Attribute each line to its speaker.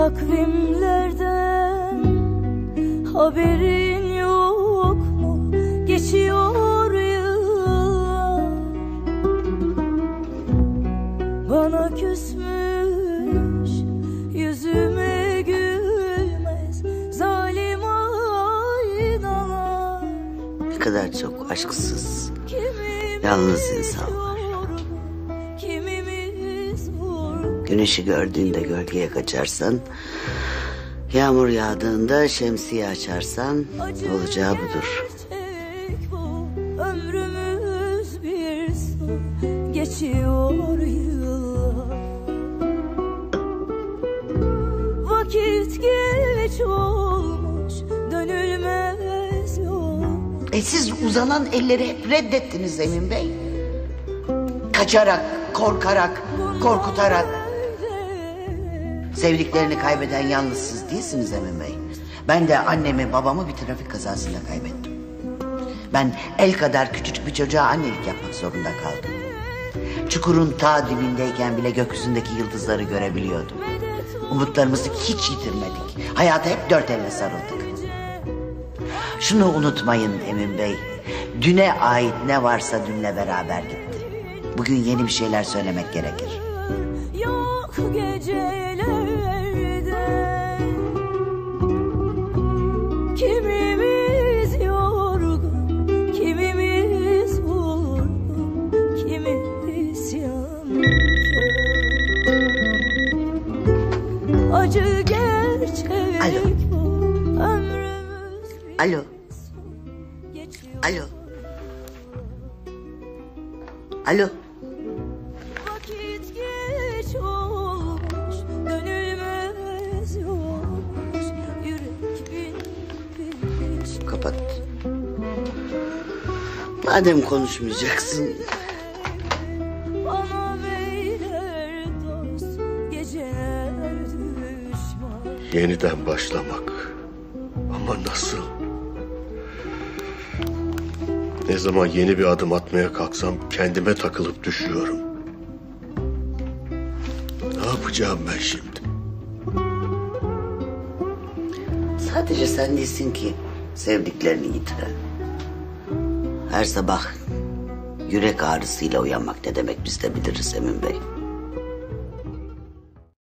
Speaker 1: Garibimlerden haberin yok mu? Geçiyor yıllar Bana küsmüş yüzüme gülmez Zalim aynalar
Speaker 2: Ne kadar çok aşksız, yalnız insan var. Güneşi gördüğünde gölgeye kaçarsan, yağmur yağdığında şemsiye açarsan olacağı budur.
Speaker 1: Bu ömrümüz bir son geçiyor yıllar Vakit geç olmuş dönülmez yol
Speaker 3: E siz uzanan elleri hep reddettiniz Emin Bey. Kaçarak, korkarak, korkutarak. Sevdiklerini kaybeden yalnız siz değilsiniz Emin Bey. Ben de annemi babamı bir trafik kazasında kaybettim. Ben el kadar küçücük bir çocuğa annelik yapmak zorunda kaldım. Çukurun ta dibindeyken bile gökyüzündeki yıldızları görebiliyordum. Umutlarımızı hiç yitirmedik. Hayata hep dört elle sarıldık. Şunu unutmayın Emin Bey. Düne ait ne varsa dünle beraber gitti. Bugün yeni bir şeyler söylemek gerekir.
Speaker 1: Acı gerçek
Speaker 3: Alo.
Speaker 2: Alo, alo. Alo,
Speaker 1: Vakit geç olmuş, dönülmez yolmuş, yürek bin bir
Speaker 2: kapat. Madem konuşmayacaksın,
Speaker 4: Yeniden başlamak. Ama nasıl? Ne zaman yeni bir adım atmaya kalksam kendime takılıp düşüyorum. Ne yapacağım ben şimdi?
Speaker 2: sadece sen değilsin ki sevdiklerini yitiren. Her sabah yürek ağrısıyla uyanmak ne demek biz de biliriz Emin Bey.